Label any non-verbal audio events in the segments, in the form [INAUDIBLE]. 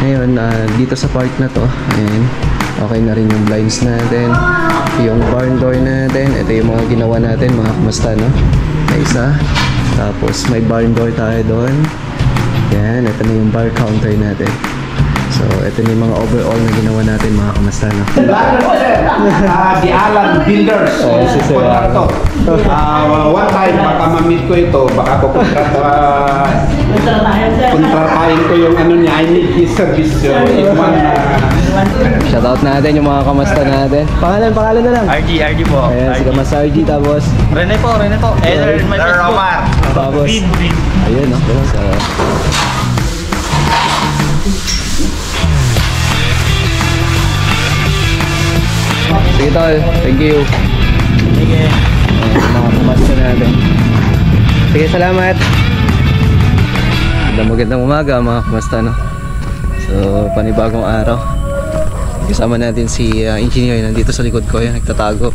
Ngayon, ah, dito sa part na to, ayan, okay na rin yung blinds natin, yung barn door natin, ito yung mga ginawa natin, mga kamusta, no? Isa. Tapos may barn door tayo doon. Yan, ito na yung bar counter natin. So, ito na yung mga overall na ginawa natin, mga kamusta, no? Ah, di Alan Builders. Oh, si Sir Contractor. Ah, one time, baka ma-meet ko ito, baka ko kontrata, kontratahin ko yung ano niya, I need his service. So, if one, ah, Shoutout natin yung mga kamusta natin. Pangalan, pangalan na lang. RG, RG po. Ayan, si Kamas RG, tapos, Rene po, Rene po. Eder, my Sir Facebook. Omar. tapos, ayun, no? So, Sige tol, thank you. Sige. Mga kumasta natin. Sige, salamat. Magandang magandang umaga mga kumasta no. So, panibagong araw. Kasama natin si uh, engineer nandito sa likod ko, yan nagtatago.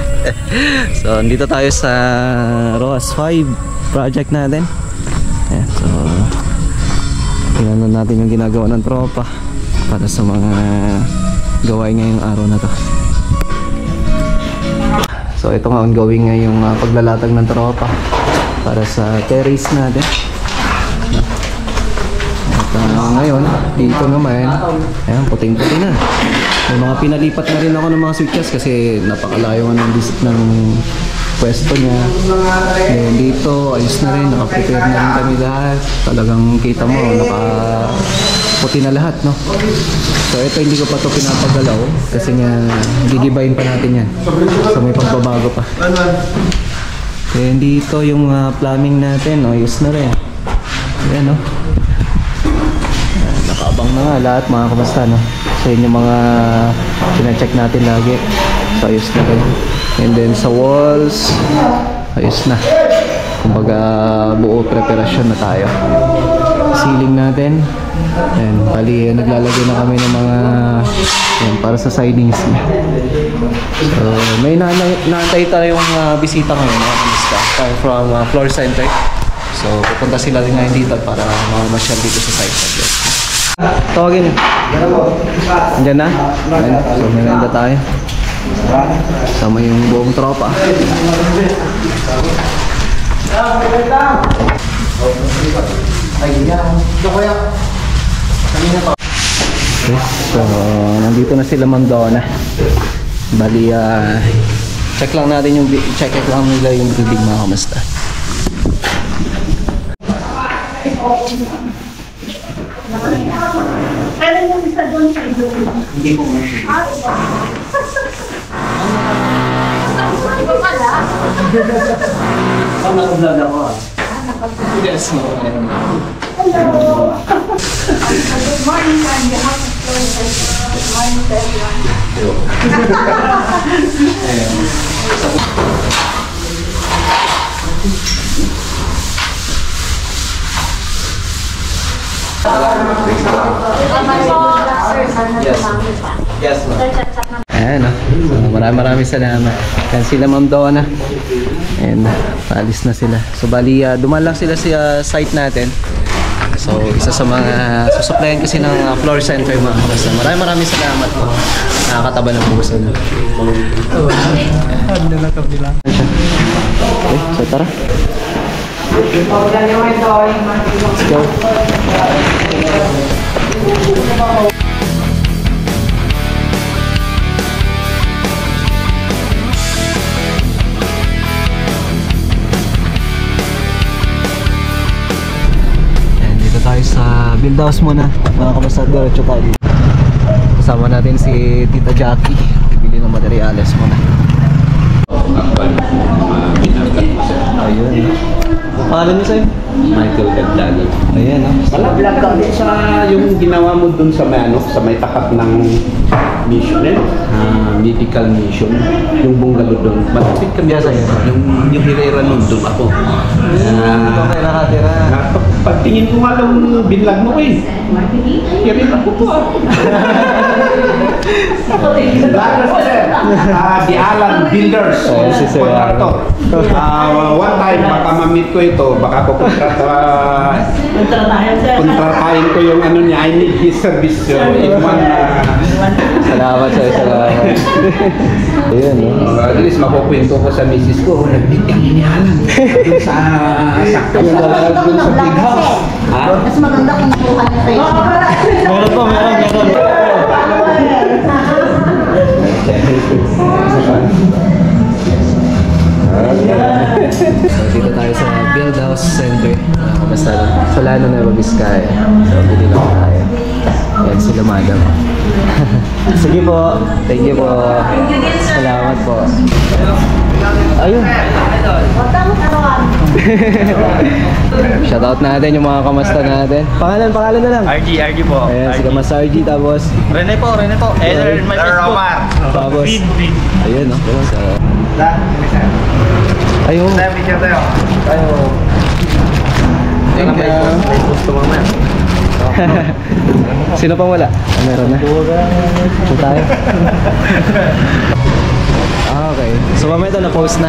[LAUGHS] so, nandito tayo sa ROAS 5 project natin. Ayan, so, tingnan natin yung ginagawa ng tropa para sa mga gawain ngayong araw na to. So ito nga ongoing nga yung uh, paglalatag ng tropa para sa terrace natin. At uh, ngayon, dito naman, ayan, puting-puti na. May mga pinalipat na rin ako ng mga switches kasi napakalayo nga ng, ng pwesto niya. Ngayon dito, ayos na rin, nakaprepare na rin kami lahat. Talagang kita mo, naka puti na lahat, no? So ito hindi ko pa to pinapagalaw kasi nga gigibayin pa natin yan. So may pagbabago pa. Then dito yung ah, plumbing natin, ayos na rin. Ayan, no? Ayan, nakaabang na nga lahat mga kamusta, no? So yun yung mga pinacheck natin lagi. So ayos na rin. And then sa walls, ayos na. Kumbaga buo preparasyon na tayo. Ceiling natin. Ayan, bali naglalagay na kami ng mga ayan, para sa sidings niya. So, may naantay, tayong uh, bisita ngayon, mga kamusta, from uh, floor center. So, pupunta sila rin ngayon dito para mamasyal dito sa site. Tawagin. Andiyan na? Ayan. So, may nanda tayo. Sama yung buong tropa. Okay, so nandito na sila Ma'am Donna. Bali, ah, check lang natin yung, check lang nila yung building mga kamusta. Kailan yung isa doon sa iyo? Hindi po Ano ba pala? Ang nakablog ako ah. Yes, no. Hello. Good morning on behalf of Florence. Good morning everyone. Yes. Ma'am. Ayan, no? So, maraming maraming salamat. Yan sila Ma'am Donna. And paalis na sila. So, bali, ah, dumaan lang sila sa ah, site natin. So, isa sa mga susuplayan kasi ng ah, floor center mga kabasa. Maraming maraming salamat po. Nakakataba ng puso. No? Okay, so tara. Let's go. Build house muna. Mga kabasa, diretso tayo dito. Kasama natin si Tita Jackie. Bibili ng materyales muna. Ayun. Pangalan niyo sa'yo? Michael Gagdalo. Ayan, ah. Malablag ka din sa yung ginawa mo dun sa may ano, sa may tapat ng mission eh. Ah, medical mission. Yung bungalow dun. Malapit kami doon. yes. Yung, yung Herrera nun dun ako. Ito Ah, kayo nakatira. Pag- pagtingin ko nga lang binlag mo eh. Herrera ko to ah. Vlogger si sir. Ah, di Alan Builders. Oh, si Sir Alan. Contractor. Ah, one time, baka ma-meet ko ito, baka ko kontrata, Kontratahin sir. kontratahin ko yung ano niya, I need his service uh, in one, uh, Salamat sir, salamat. [LAUGHS] Ayun, no? uh, at least makukwento ko sa misis ko, nag-meet kami ni Alan. Doon sa, sakto sa, doon sa big house. Mas maganda kung nakuha niya sa'yo. Meron po, So, dito tayo sa Build House Center. Uh, kamusta lang? Sa Lano, Nueva Vizcaya. So, bili lang tayo. Yan sila madam. [LAUGHS] Sige po. Thank you po. Salamat po. Ayun. [LAUGHS] Shoutout natin yung mga kamasta natin. Pangalan, pangalan na lang. RG, RG po. Ayan, si Kamas RG tapos. Rene po, Rene po. In my Facebook. Tapos. Ayun, no? Ayun. picture tayo. Thank you. [LAUGHS] Sino pang wala? Ah, meron na. Ito tayo. [LAUGHS] okay. So mamaya ito na-post na.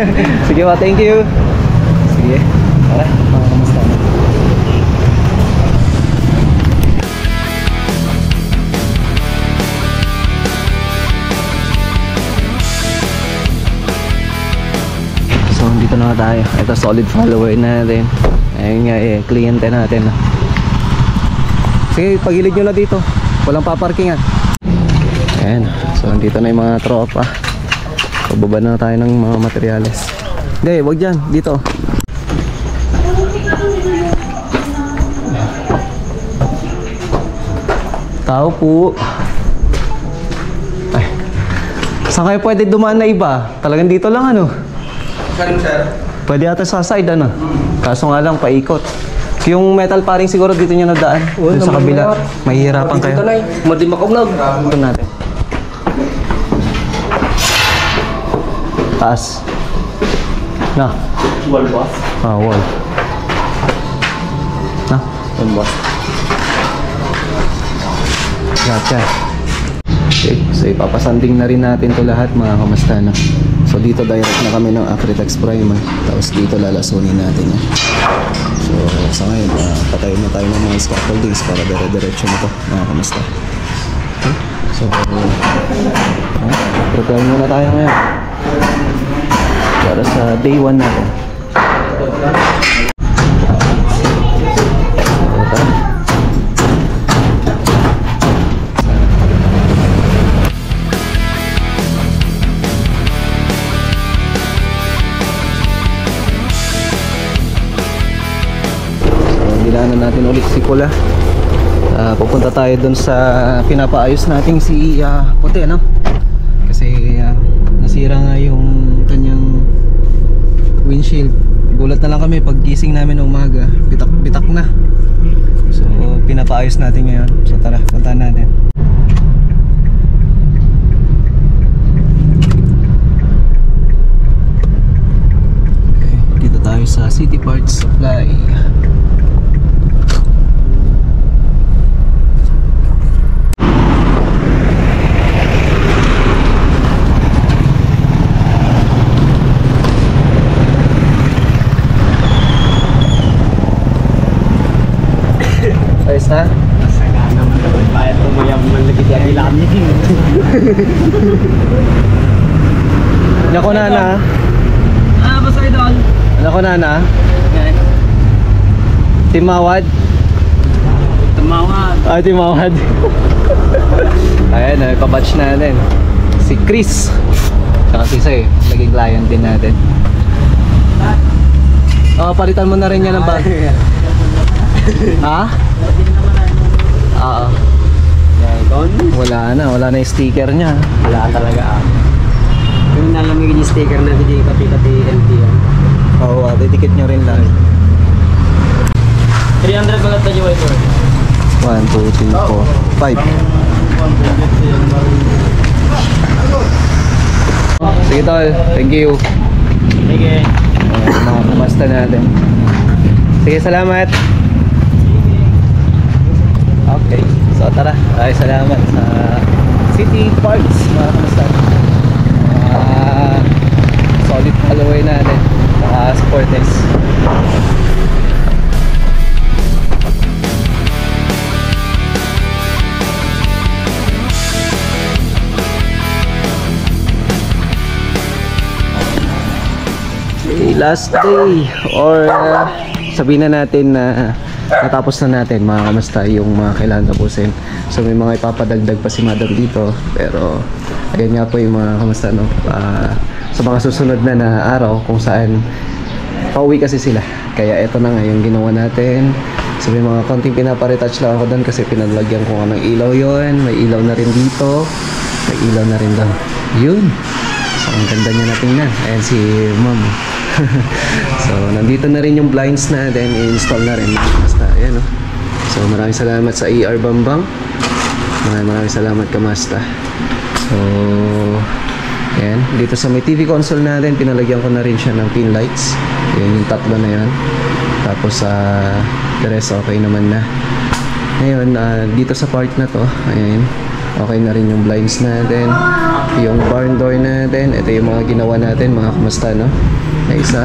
[LAUGHS] Sige ba, thank you. Sige. Tara, mga kamusta na. So, dito na tayo. Ito, solid follower natin. Ayun nga eh, kliyente natin. Sige, pagilid nyo na dito. Walang paparkingan. Ayan. So, dito na yung mga tropa. Pababa na tayo ng mga materyales. Hindi, wag dyan. Dito. Tao po. Ay. Saan kayo pwede dumaan na iba? Talagang dito lang ano? Pwede ata sa side ano? Kaso nga lang, paikot. Yung metal paring siguro dito nyo nadaan. Doon sa kabila. Mahihirapan kayo. Madimakog Ito natin. Taas. Na. Wall boss. Ah, wall. Na. Wall boss. Gotcha. Okay, so ipapasanding na rin natin to lahat mga kamusta na. So dito direct na kami ng Acritex Primer. Tapos dito lalasunin natin. No? So sa ngayon, uh, patayin na tayo ng mga scaffoldings para dire-diretso na to mga kamusta. Okay? So, uh, prepare muna tayo ngayon. Para sa day 1 natin. Dinaanan natin ulit si Kula. Ah, pupunta tayo dun sa pinapaayos nating si ah, Puti, ano? Kasi nasira nga yung kanyang windshield. Gulat na lang kami pag gising namin ng umaga. Bitak-bitak na. So, pinapaayos natin ngayon. So, tara, puntahan natin. Okay, dito tayo sa City Parts Supply. Ayos na? Bayad po mo yung malagit yung ilam niya. Nako na na. Ah, basta idol. Nako na na. Timawad. Tumawag. Ah, timawad. [LAUGHS] Ayan, na, pabatch natin. Si Chris. Tsaka si Say, naging client din natin. Oh, palitan mo na rin yan ng bag. [LAUGHS] ha? Oo. Wala na, wala na yung sticker niya. Wala talaga ah. Yung nalamig yung sticker na hindi kapi-kapi LT yan. Oo, oh, didikit nyo rin lang. 300 balat na yung wiper. 1, 2, 3, 4, 5. Sige tol, thank you. Sige. Ayan, mga kumasta natin. Sige, salamat. Okay. So tara, ay salamat sa City Parts, mga kamusta? Solid Callaway natin. Naka Sportes. Last day or uh, sabihin na natin na natapos na natin mga kamusta yung mga kailangan tapusin. So may mga ipapadagdag pa si Madam dito pero ayun nga po yung mga kamusta no. Ah, sa mga susunod na na araw kung saan pauwi kasi sila. Kaya ito na nga yung ginawa natin. So may mga konting pinaparetouch lang ako doon kasi pinalagyan ko ng ilaw yon May ilaw na rin dito. May ilaw na rin doon. Yun. So, ang ganda niya na tingnan. Ayan si ma'am. [LAUGHS] so, nandito na rin yung blinds natin. I-install na rin. Basta, ayan o. So, maraming salamat sa ER Bambang. Maraming maraming salamat Kamasta. So, ayan. Dito sa may TV console natin, pinalagyan ko na rin siya ng pin lights. Ayan yung tatlo na yan. Tapos, sa the rest, okay naman na. Ngayon, ah, dito sa part na to, ayan, okay na rin yung blinds natin, yung barn door natin, ito yung mga ginawa natin, mga kamusta, no? Na isa.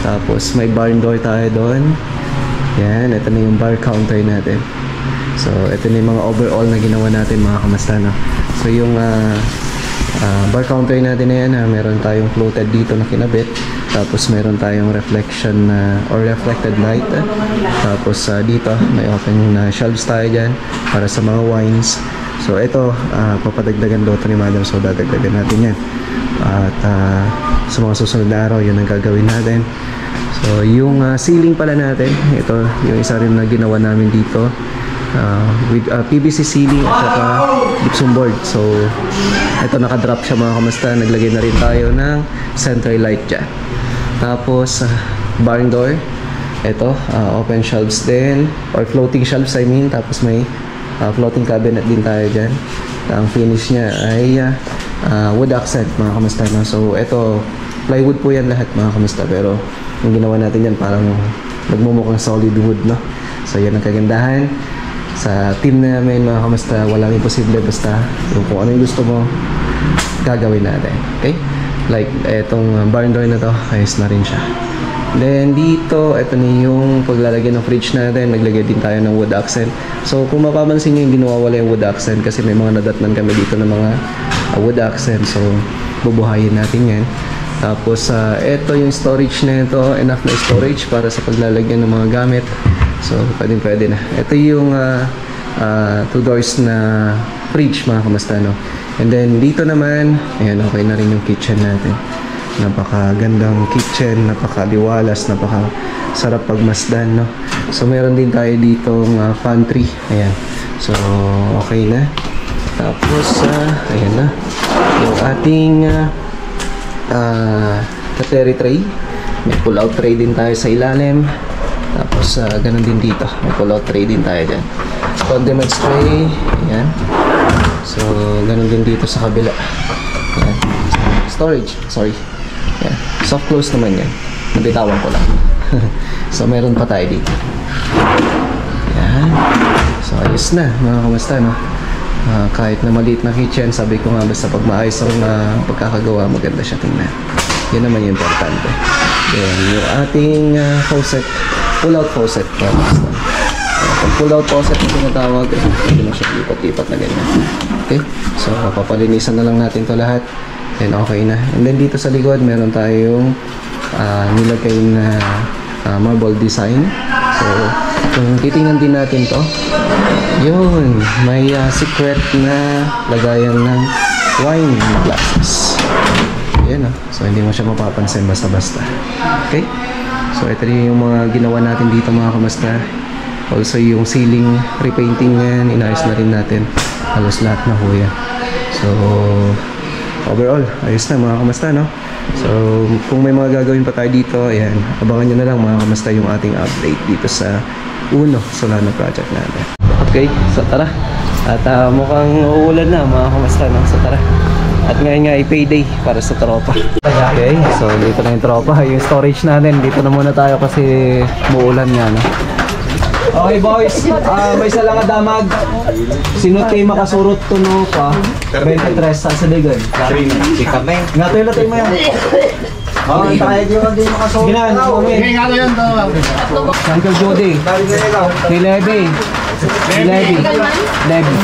Tapos, may barn door tayo doon. Yan, ito na yung bar counter natin. So, ito na yung mga overall na ginawa natin, mga kamusta, no? So, yung ah, ah, bar counter natin na yan, ah, meron tayong floated dito na kinabit. Tapos meron tayong reflection na or reflected light. Tapos ah, dito may open na shelves tayo dyan para sa mga wines. So ito, ah, papadagdagan daw ni Madam so dadagdagan natin yan. At ah, sa mga susunod na araw, yun ang gagawin natin. So yung ah, ceiling pala natin, ito yung isa rin na ginawa namin dito. ah, with ah, PVC ceiling at saka gypsum board. So ito nakadrop siya mga kamusta. Naglagay na rin tayo ng center light dyan. Tapos, ah, barn door. Ito, ah, open shelves din. Or floating shelves, I mean. Tapos may ah, floating cabinet din tayo dyan. Ang finish niya ay ah, wood accent, mga kamusta. No? So, ito, plywood po yan lahat, mga kamusta. Pero, yung ginawa natin yan, parang nagmumukhang solid wood, no? So, yan ang kagandahan. Sa team namin, mga kamusta, walang imposible. Basta, yung kung ano yung gusto mo, gagawin natin. Okay? Like, etong uh, barn door na to, ayos na rin siya. Then, dito, ito na yung paglalagay ng fridge natin. Naglagay din tayo ng wood accent. So, kung mapapansin nyo, hindi nawawala yung wood accent kasi may mga nadatnan kami dito ng mga uh, wood accent. So, bubuhayin natin yan. Tapos, uh, ito yung storage na ito. Enough na storage para sa paglalagyan ng mga gamit. So, pwede pwede na. Ito yung uh, uh, two doors na fridge, mga kamasta, no? And then, dito naman, ayan, okay na rin yung kitchen natin. Napakagandang kitchen, napakaliwalas, napaka sarap pagmasdan, no? So, meron din tayo dito uh, pantry. Ayan. So, okay na. Tapos, uh, ayan na. Yung ating uh, uh, cutlery tray. May pull-out tray din tayo sa ilalim. Tapos, uh, ganun din dito. May pull-out tray din tayo dyan. Condiments tray. Ayan. So, ganun din dito sa kabila. Ayan. Storage. Sorry. Ayan. Soft close naman yan. Nabitawan ko lang. [LAUGHS] so, meron pa tayo dito. Ayan. So, ayos na. Mga kamusta, no? Ah, kahit na maliit na kitchen, sabi ko nga basta pag maayos ang ah, pagkakagawa, maganda siya tingnan. Yan naman yung importante. Then, yung ating ah, faucet, pull-out faucet. Mga kamusta. Pag pull-out faucet na tinatawag, eh, pwede na siya lipat-lipat na ganyan. Okay? So, papalinisan na lang natin to lahat. Then, okay na. And then, dito sa likod, meron tayong ah, nilagay na ah, marble design. So, kung titingnan din natin to, yun, may ah, secret na lagayan ng wine glasses. Yan ah. So, hindi mo siya mapapansin basta-basta. Okay? So, ito rin yung mga ginawa natin dito mga kamasta. Also, yung ceiling repainting yan, inayos na rin natin. Halos lahat na ho. So, overall, ayos na mga kamasta, no? So, kung may mga gagawin pa tayo dito, ayan, abangan nyo na lang mga kamasta yung ating update dito sa Uno Solano project natin. Okay, so tara. At ah, mukhang uulan na mga kamasta, no? So tara. At ngayon nga ay payday para sa tropa. Okay, so dito na yung tropa. Yung storage natin, dito na muna tayo kasi muulan nga, no? Okay boys, ah may isa lang adamag. Sino tayo makasurot to no pa? 23 sa saligan. Si kami. Nga tayo na tayo mo yan. Oh, tayo di mo di makasurot. Ginan, kami. nga ko yun to. Uncle Jody. Si Levy. Si Levy. Levy.